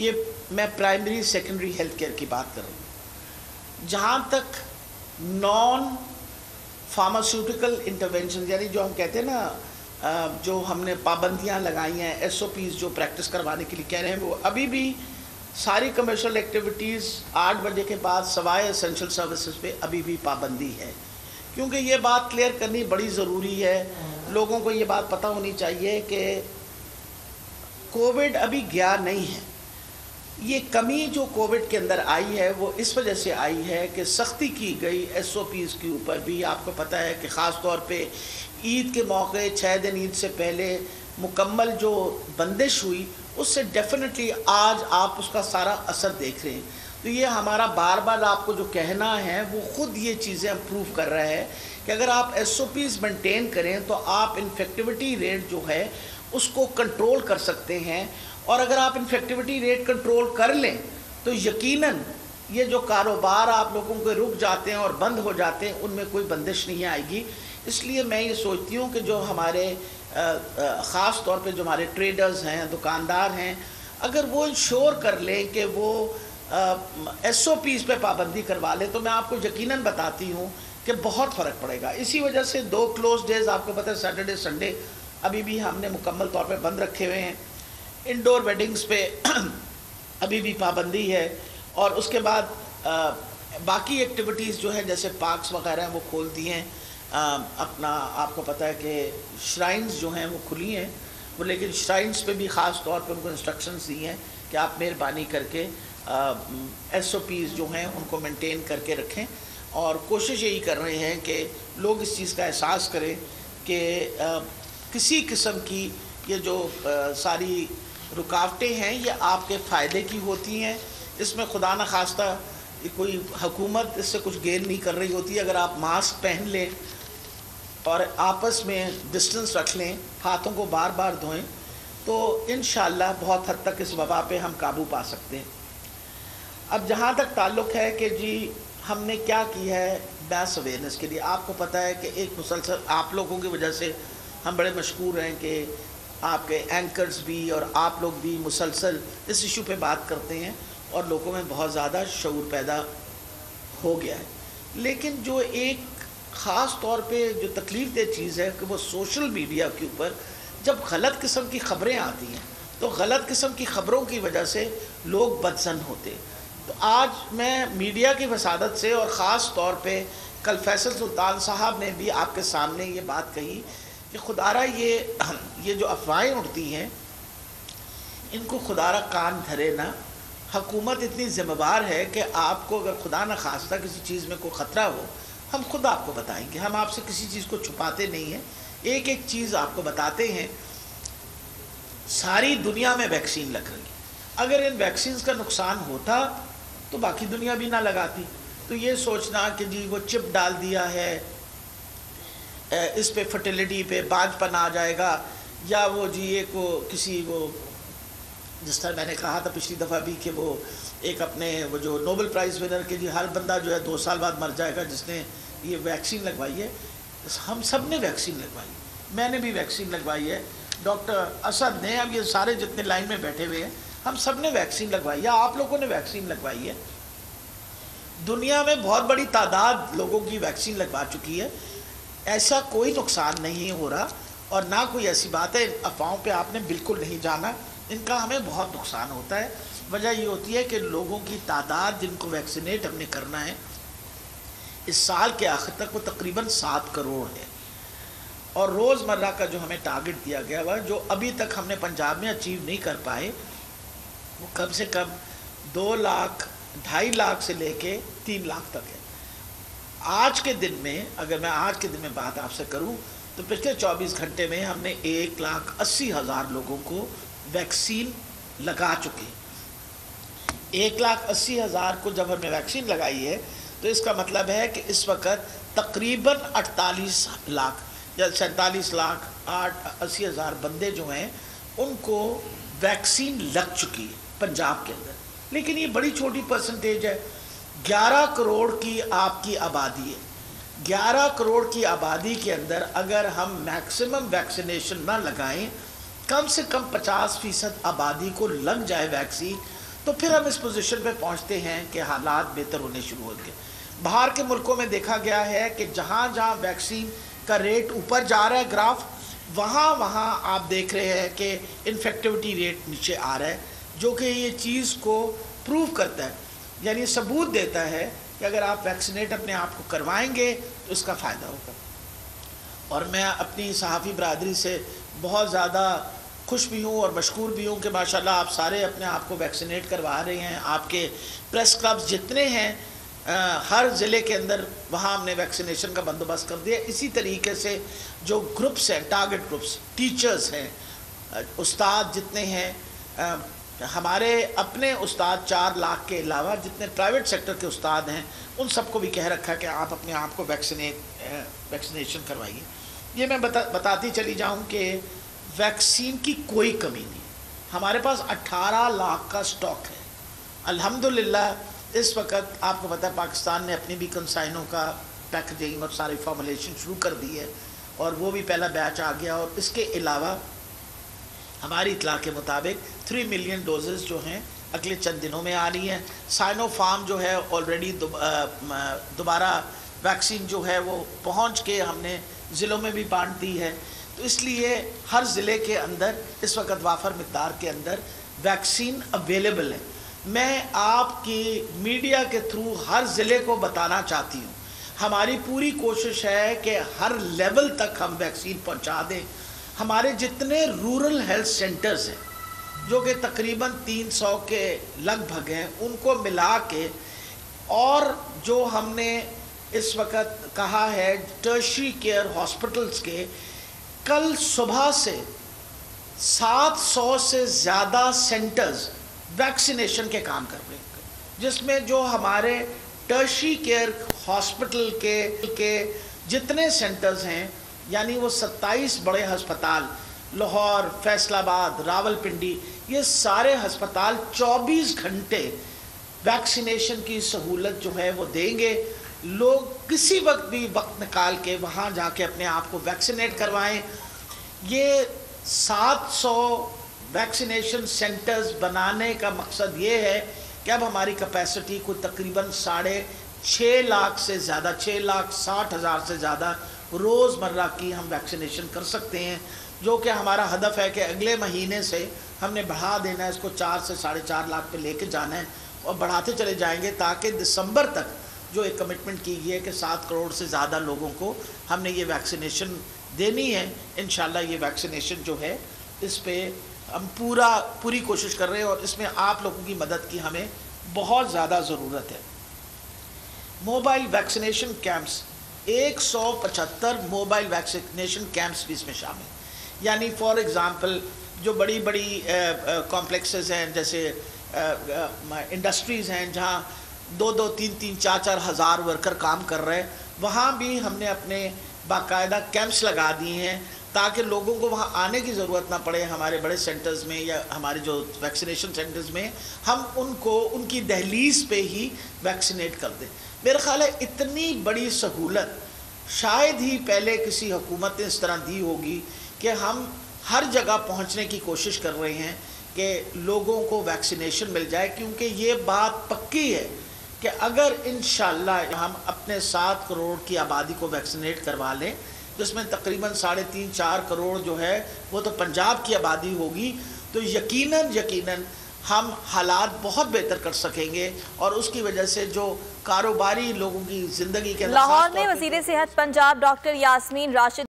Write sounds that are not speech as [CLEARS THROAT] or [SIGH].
ये मैं primary secondary health care की बात कर रहा हूँ। जहाँ तक नॉन फार्मास्यूटिकल इंटरवेंशन यानी जो हम कहते हैं ना जो हमने पाबंदियाँ लगाई हैं एस जो प्रैक्टिस करवाने के लिए कह रहे हैं, वो अभी भी सारी कमर्शियल एक्टिविटीज़ आठ बजे के बाद सवाए एसेंशियल सर्विसेज़ पे अभी भी पाबंदी है। क्योंकि ये बात क्लियर करनी बड़ी ज़रूरी है। लोगों को ये बात पता होनी चाहिए कि कोविड अभी गया नहीं है। ये कमी जो कोविड के अंदर आई है, वो इस वजह से आई है कि सख्ती की गई एस ओ पीज़ के ऊपर भी। आपको पता है कि ख़ास तौर पे ईद के मौके छः दिन ईद से पहले मुकम्मल जो बंदिश हुई, उससे डेफिनेटली आज आप उसका सारा असर देख रहे हैं। तो ये हमारा बार बार आपको जो कहना है, वो ख़ुद ये चीज़ें अप्रूव कर रहा है कि अगर आप एस ओ पीज़ मेनटेन करें तो आप इन्फेक्टिविटी रेट जो है, उसको कंट्रोल कर सकते हैं। और अगर आप इन्फेक्टिविटी रेट कंट्रोल कर लें तो यकीनन ये जो कारोबार आप लोगों के रुक जाते हैं और बंद हो जाते हैं, उनमें कोई बंदिश नहीं आएगी। इसलिए मैं ये सोचती हूँ कि जो हमारे ख़ास तौर पे जो हमारे ट्रेडर्स हैं, दुकानदार हैं, अगर वो इंश्योर कर लें कि वो एस ओ पीज़ पर पाबंदी करवा लें तो मैं आपको यकीनन बताती हूँ कि बहुत फ़र्क पड़ेगा। इसी वजह से दो क्लोज डेज़ आपको पता है सैटरडे संडे अभी भी हमने मुकम्मल तौर पर बंद रखे हुए हैं। इंडोर वेडिंग्स पे [CLEARS THROAT] अभी भी पाबंदी है और उसके बाद आ, बाकी एक्टिविटीज़ जो है जैसे पार्क्स वगैरह हैं वो खोल दिए हैं। अपना आपको पता है कि श्राइन्स जो हैं वो खुली हैं। वो लेकिन श्राइन्स पे भी ख़ास तौर पे उनको इंस्ट्रक्शंस दी हैं कि आप मेहरबानी करके एस ओ पीज़ जो हैं उनको मेंटेन करके रखें। और कोशिश यही कर रहे हैं कि लोग इस चीज़ का एहसास करें कि किसी किस्म की ये जो आ, सारी रुकावटें हैं, ये आपके फ़ायदे की होती हैं। इसमें खुदा न खास्ता कोई हुकूमत इससे कुछ गेन नहीं कर रही होती। अगर आप मास्क पहन लें और आपस में डिस्टेंस रख लें, हाथों को बार बार धोएँ तो इन बहुत हद तक इस वबा पे हम काबू पा सकते हैं। अब जहाँ तक ताल्लुक़ है कि जी, हमने क्या किया है बैस अवेयरनेस के लिए। आपको पता है कि एक मुसलसल आप लोगों की वजह से हम बड़े मशहूर हैं कि आपके एंकर्स भी और आप लोग भी मुसलसल इस इशू पे बात करते हैं और लोगों में बहुत ज़्यादा शूर पैदा हो गया है। लेकिन जो एक ख़ास तौर पे जो तकलीफ़ दे चीज़ है कि वो सोशल मीडिया के ऊपर जब गलत किस्म की ख़बरें आती हैं तो गलत किस्म की ख़बरों की वजह से लोग बदसन होते तो आज मैं मीडिया की वसादत से और ख़ास तौर पे कल फैसल सुल्तान साहब ने भी आपके सामने ये बात कही कि खुदारा ये ये जो अफवाहें उठती हैं, इनको खुदारा कान धरे ना। हकूमत इतनी ज़िम्मेवार है कि आपको अगर खुदा न खास्ता किसी चीज़ में कोई ख़तरा हो, हम खुद आपको बताएँगे। हम आपसे किसी चीज़ को छुपाते नहीं हैं। एक एक चीज़ आपको बताते हैं। सारी दुनिया में वैक्सीन लग रही अगर इन वैक्सीन का नुकसान होता तो बाकी दुनिया भी ना लगाती। तो ये सोचना कि जी वो चिप डाल दिया है इस पे फर्टिलिटी पे बांझपन आ जाएगा, या वो जी एक वो किसी वो, जिस तरह मैंने कहा था पिछली दफ़ा भी कि वो एक अपने, वो जो नोबल प्राइज़ विनर के जी हर बंदा जो है दो साल बाद मर जाएगा, जिसने ये वैक्सीन लगवाई है। हम सबने वैक्सीन लगवाई। मैंने भी वैक्सीन लगवाई है। डॉक्टर असद ने, अब ये सारे जितने लाइन में बैठे हुए हैं, हम सबने वैक्सीन लगवाई है आप लोगों ने वैक्सीन लगवाई है। दुनिया में बहुत बड़ी तादाद लोगों की वैक्सीन लगवा चुकी है। ऐसा कोई नुकसान नहीं हो रहा और ना कोई ऐसी बात है, अफवाहों पे आपने बिल्कुल नहीं जाना। इनका हमें बहुत नुकसान होता है। वजह ये होती है कि लोगों की तादाद जिनको वैक्सीनेट हमने करना है, इस साल के आखिर तक वो तकरीबन सात करोड़ है। और रोज़मर्रा का जो हमें टारगेट दिया गया हुआ जो अभी तक हमने पंजाब में अचीव नहीं कर पाए, वो कम से कम दो लाख, ढाई लाख से लेके तीन लाख तक है। आज के दिन में, अगर मैं आज के दिन में बात आपसे करूँ तो पिछले 24 घंटे में हमने एक लाख अस्सी हज़ार लोगों को वैक्सीन लगा चुके एक लाख अस्सी हज़ार को जब हमने वैक्सीन लगाई है तो इसका मतलब है कि इस वक्त तकरीबन 48 लाख या सैंतालीस लाख आठ अस्सी हज़ार बंदे जो हैं, उनको वैक्सीन लग चुकी है पंजाब के अंदर। लेकिन ये बड़ी छोटी परसेंटेज है। 11 करोड़ की आपकी आबादी है। 11 करोड़ की आबादी के अंदर अगर हम मैक्सिमम वैक्सीनेशन ना लगाएँ, कम से कम 50 फ़ीसद आबादी को लग जाए वैक्सीन तो फिर हम इस पोजीशन पे पहुँचते हैं कि हालात बेहतर होने शुरू हो गए। बाहर के मुल्कों में देखा गया है कि जहाँ जहाँ वैक्सीन का रेट ऊपर जा रहा है ग्राफ वहाँ वहाँ आप देख रहे हैं कि इन्फेक्टिविटी रेट नीचे आ रहा है, जो कि ये चीज़ को प्रूव करता है। यानी सबूत देता है कि अगर आप वैक्सीनेट अपने आप को करवाएँगे तो इसका फ़ायदा होगा। और मैं अपनी सहाफ़ी बरदरी से बहुत ज़्यादा खुश भी हूँ और मशहूर भी हूँ कि माशाल्लाह आप सारे अपने आप को वैक्सीनेट करवा रहे हैं। आपके प्रेस क्लब्स जितने हैं आ, हर ज़िले के अंदर वहाँ हमने वैक्सीनेशन का बंदोबस्त कर दिया। इसी तरीके से जो ग्रुप्स हैं टारगेट ग्रुप्स टीचर्स हैं उस्ताद जितने हैं हमारे अपने उस्ताद चार लाख के अलावा जितने प्राइवेट सेक्टर के उस्ताद हैं, उन सबको भी कह रखा है कि आप अपने आप को वैक्सीनेट वैक्सीनेशन करवाइए। ये मैं बता, बताती चली जाऊँ कि वैक्सीन की कोई कमी नहीं। हमारे पास 18 लाख का स्टॉक है। अल्हम्दुलिल्लाह, इस वक्त आपको पता है पाकिस्तान ने अपनी भी कंसाइनों का पैकेजिंग और सारी फॉर्मुलेशन शुरू कर दी है और वो भी पहला बैच आ गया और इसके अलावा हमारी इतला के मुताबिक थ्री मिलियन डोजेज़ जो हैं अगले चंद दिनों में आ रही हैं। साइनो फार्म जो है ऑलरेडी दोबारा वैक्सीन जो है वो पहुँच के हमने ज़िलों में भी बांट दी है। तो इसलिए हर ज़िले के अंदर, इस वक्त वाफर मकदार के अंदर वैक्सीन अवेलेबल है। मैं आपकी मीडिया के थ्रू हर ज़िले को बताना चाहती हूँ। हमारी पूरी कोशिश है कि हर लेवल तक हम वैक्सीन पहुँचा दें। हमारे जितने रूरल हेल्थ सेंटर्स हैं, जो कि तकरीबन 300 के लगभग हैं, उनको मिला के और जो हमने इस वक्त कहा है टर्शी केयर हॉस्पिटल्स के, कल सुबह से 700 से ज़्यादा सेंटर्स वैक्सीनेशन के काम कर रहे हैं, जिसमें जो हमारे टर्शी केयर हॉस्पिटल के के जितने सेंटर्स हैं यानी वो 27 बड़े अस्पताल, लाहौर, फैसलाबाद, रावलपिंडी, ये सारे अस्पताल 24 घंटे वैक्सीनेशन की सहूलत जो है वो देंगे। लोग किसी वक्त भी वक्त निकाल के वहाँ जाके अपने आप को वैक्सीनेट करवाएँ। ये 700 वैक्सीनेशन सेंटर्स बनाने का मकसद ये है कि अब हमारी कैपेसिटी को तकरीबन साढ़े छः लाख से ज़्यादा छः लाख साठ हज़ार से ज़्यादा रोज़मर्रा की हम वैक्सीनेशन कर सकते हैं, जो कि हमारा हदफ है कि अगले महीने से हमने बढ़ा देना है, इसको चार से साढ़े चार लाख पे लेके जाना है और बढ़ाते चले जाएँगे, ताकि दिसंबर तक जो एक कमिटमेंट की गई है कि सात करोड़ से ज़्यादा लोगों को हमने ये वैक्सीनेशन देनी है। इन ये वैक्सीनेशन जो है, इस पर हम पूरा, पूरी कोशिश कर रहे हैं और इसमें आप लोगों की मदद की हमें बहुत ज़्यादा ज़रूरत है। Mobile vaccination camps 175 mobile vaccination camps भी इसमें शामिल यानी फॉर एग्ज़ाम्पल जो बड़ी बड़ी कॉम्प्लेक्सेस हैं, जैसे इंडस्ट्रीज़ हैं, जहाँ दो दो, तीन तीन, चार चार हज़ार वर्कर काम कर रहे हैं, वहाँ भी हमने अपने बाकायदा कैंप्स लगा दिए हैं, ताकि लोगों को वहाँ आने की ज़रूरत ना पड़े हमारे बड़े सेंटर्स में या हमारे जो वैक्सीनेशन सेंटर्स में, हम उनको, उनकी दहलीज पे ही वैक्सीनेट कर दें। मेरा ख्याल है इतनी बड़ी सहूलत शायद ही पहले किसी हुकूमत ने इस तरह दी होगी कि हम हर जगह पहुँचने की कोशिश कर रहे हैं कि लोगों को वैक्सीनेशन मिल जाए, क्योंकि ये बात पक्की है कि अगर इन हम अपने सात करोड़ की आबादी को वैक्सीनेट करवा लें, जिसमें तकरीबन साढ़े तीन चार करोड़ जो है वो तो पंजाब की आबादी होगी तो यकीनन यकीनन हम हालात बहुत बेहतर कर सकेंगे और उसकी वजह से जो कारोबारी लोगों की ज़िंदगी के लाहौर में वज़ीर सेहत पंजाब डॉक्टर यासमीन राशिद